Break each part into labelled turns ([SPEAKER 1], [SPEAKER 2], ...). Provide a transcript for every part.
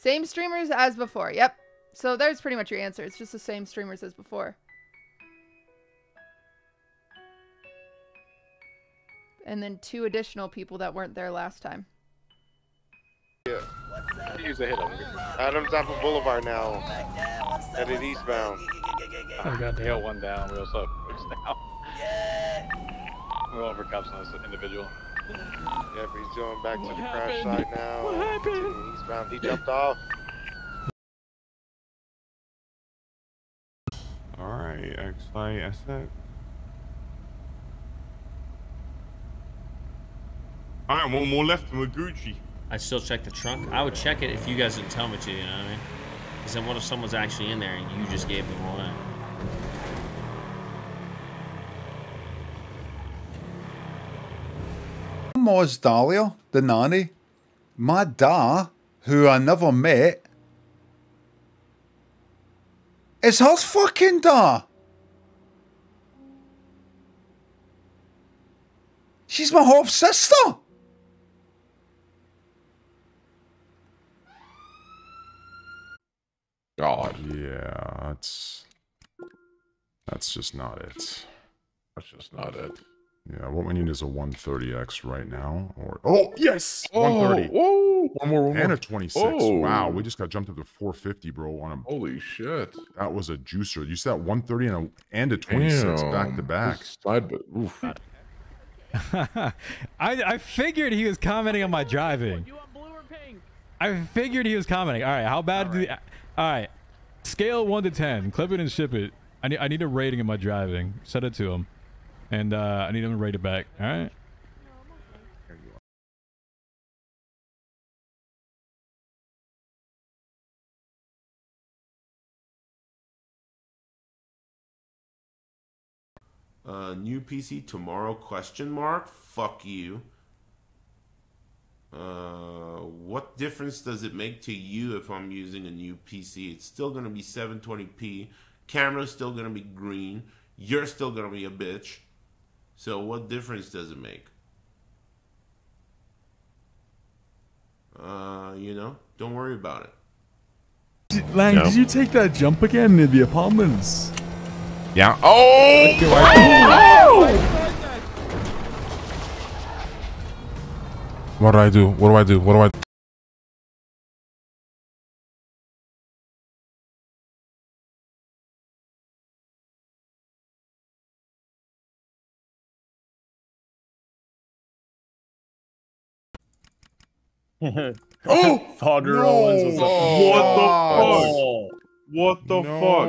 [SPEAKER 1] Same streamers as before. Yep. So there's pretty much your answer. It's just the same streamers as before. And then two additional people that weren't there last time.
[SPEAKER 2] Yeah.
[SPEAKER 3] Use a hit on
[SPEAKER 2] Adams Apple Boulevard now. Headed eastbound.
[SPEAKER 3] I got the hill one down, wheels up, wheels down. We're over cops on this individual.
[SPEAKER 2] Yep, he's going back
[SPEAKER 3] What
[SPEAKER 2] to the
[SPEAKER 3] happened?
[SPEAKER 2] crash site now.
[SPEAKER 3] What happened?
[SPEAKER 2] Continuing Eastbound. He jumped off.
[SPEAKER 4] Alright, XISX. Alright, one more left and we're Gucci.
[SPEAKER 5] I'd still check the trunk. I would check it if you guys didn't tell me to, you know what I mean? Because then what if someone's actually in there and you just gave them away?
[SPEAKER 6] Moz Dahlia, the nanny, my da, who I never met, is her fucking da. She's my half sister.
[SPEAKER 4] God. Yeah, that's that's just not it.
[SPEAKER 7] That's just not it.
[SPEAKER 4] Yeah, what we need is a 130x right now. Or oh yes,
[SPEAKER 7] Oh,
[SPEAKER 4] 130
[SPEAKER 7] whoa, one more,
[SPEAKER 4] and a 26.
[SPEAKER 7] Oh.
[SPEAKER 4] Wow, we just got jumped up to 450, bro. On a
[SPEAKER 7] Holy shit.
[SPEAKER 4] that was a juicer. You said that 130 and a and a 26 back to back.
[SPEAKER 7] Side bit. Oof.
[SPEAKER 8] I I figured he was commenting on my driving. I figured he was commenting. All right, how bad? do the, all right, scale one to ten. Clip it and ship it. I need I need a rating of my driving. Send it to him, and uh, I need him to rate it back. All right.
[SPEAKER 9] Uh, new PC tomorrow? Question mark. Fuck you. Uh, what difference does it make to you if I'm using a new PC? It's still gonna be 720p. Camera's still gonna be green. You're still gonna be a bitch. So what difference does it make? Uh, you know, don't worry about it.
[SPEAKER 10] Lang, did you take that jump again in the apartments?
[SPEAKER 4] Yeah. Oh! What do I do? What do I do? What do I do?
[SPEAKER 7] Oh!
[SPEAKER 3] Fogger
[SPEAKER 7] No.
[SPEAKER 3] Owens was
[SPEAKER 7] What the fuck? What the
[SPEAKER 4] No
[SPEAKER 7] fuck?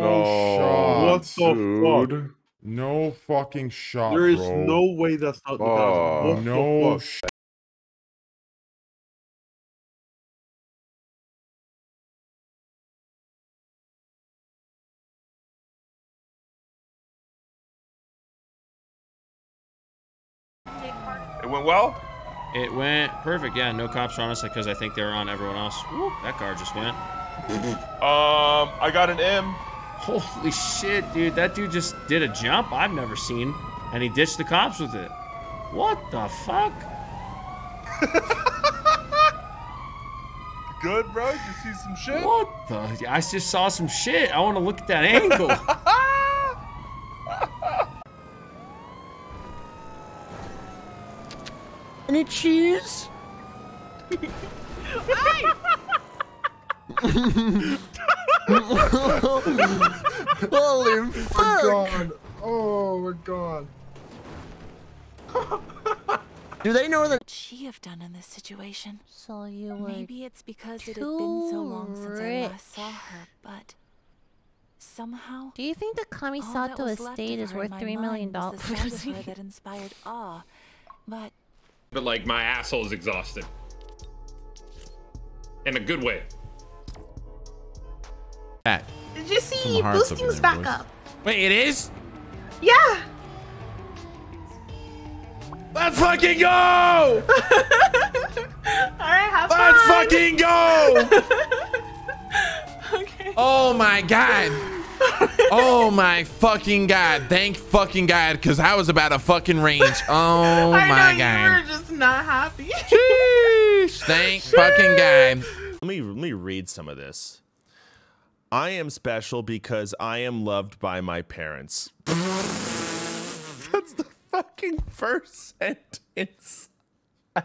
[SPEAKER 4] shot,
[SPEAKER 7] what the fuck?
[SPEAKER 4] No fucking shot,
[SPEAKER 7] There is
[SPEAKER 4] bro.
[SPEAKER 7] no way that's not the thousand. What
[SPEAKER 4] no
[SPEAKER 7] the fuck?
[SPEAKER 4] sh-
[SPEAKER 7] It went well?
[SPEAKER 5] It went perfect. Yeah, no cops on us because I think they were on everyone else. Woo, that car just went.
[SPEAKER 7] Um, I got an M.
[SPEAKER 5] Holy shit, dude. That dude just did a jump I've never seen, and he ditched the cops with it. What the fuck?
[SPEAKER 7] Good, bro. You see some shit?
[SPEAKER 5] What the? I just saw some shit. I want to look at that angle.
[SPEAKER 11] Any cheese? Holy fuck!
[SPEAKER 12] God. Oh my god.
[SPEAKER 11] Do they know that?
[SPEAKER 13] she have done in this situation?
[SPEAKER 14] So you were
[SPEAKER 13] Maybe it's because it had been so long since I last saw her, but somehow.
[SPEAKER 14] Do you think the Kamisato estate is worth three million
[SPEAKER 13] mind was
[SPEAKER 14] dollars?
[SPEAKER 13] The side of that inspired awe, but
[SPEAKER 15] But like my asshole is exhausted. In a good way.
[SPEAKER 16] That.
[SPEAKER 17] Did you
[SPEAKER 16] Some
[SPEAKER 17] see boosting's back up?
[SPEAKER 16] Wait, it is?
[SPEAKER 17] Yeah.
[SPEAKER 16] Let's fucking go!
[SPEAKER 17] All right, have
[SPEAKER 16] Let's
[SPEAKER 17] fun.
[SPEAKER 16] fucking go!
[SPEAKER 17] okay.
[SPEAKER 16] Oh my god. Oh my fucking god. Thank fucking god, because I was about to fucking range. Oh
[SPEAKER 17] I
[SPEAKER 16] my
[SPEAKER 17] know
[SPEAKER 16] god.
[SPEAKER 17] you were just not happy.
[SPEAKER 16] Thank fucking god.
[SPEAKER 14] Let me let me read some of this. I am special because I am loved by my parents. That's the fucking first sentence.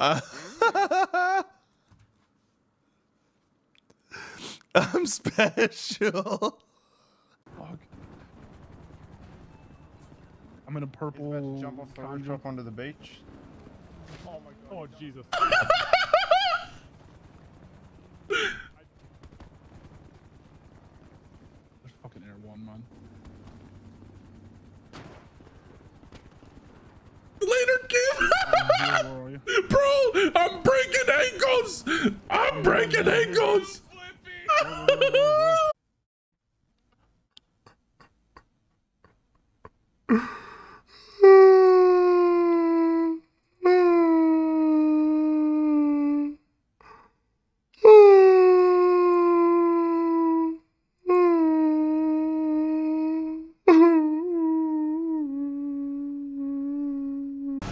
[SPEAKER 14] Uh, I'm special.
[SPEAKER 10] I'm in a purple.
[SPEAKER 12] Jump off the rooftop onto the beach.
[SPEAKER 10] Oh my god. Oh Jesus. There's fucking air one, man.
[SPEAKER 16] Breaking ankles.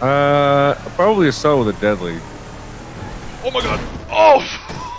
[SPEAKER 7] Uh, probably a cell with a deadly.
[SPEAKER 3] Oh my god. Oh!